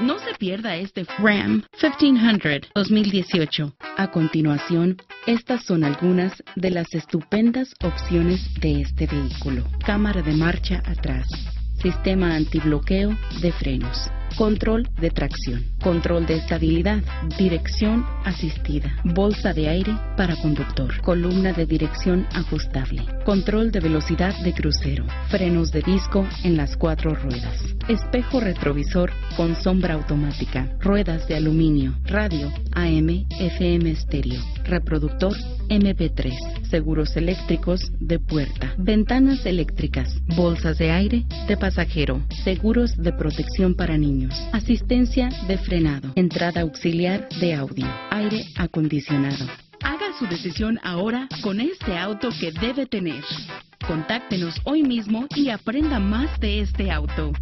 No se pierda este Ram 1500 2018. A continuación, estas son algunas de las estupendas opciones de este vehículo. Cámara de marcha atrás. Sistema antibloqueo de frenos. Control de tracción, control de estabilidad, dirección asistida, bolsa de aire para conductor, columna de dirección ajustable, control de velocidad de crucero, frenos de disco en las cuatro ruedas, espejo retrovisor con sombra automática, ruedas de aluminio, radio AM, FM estéreo, reproductor MP3, seguros eléctricos de puerta, ventanas eléctricas, bolsas de aire de pasajero, seguros de protección para niños, asistencia de frenado, entrada auxiliar de audio, aire acondicionado. Haga su decisión ahora con este auto que debe tener. Contáctenos hoy mismo y aprenda más de este auto.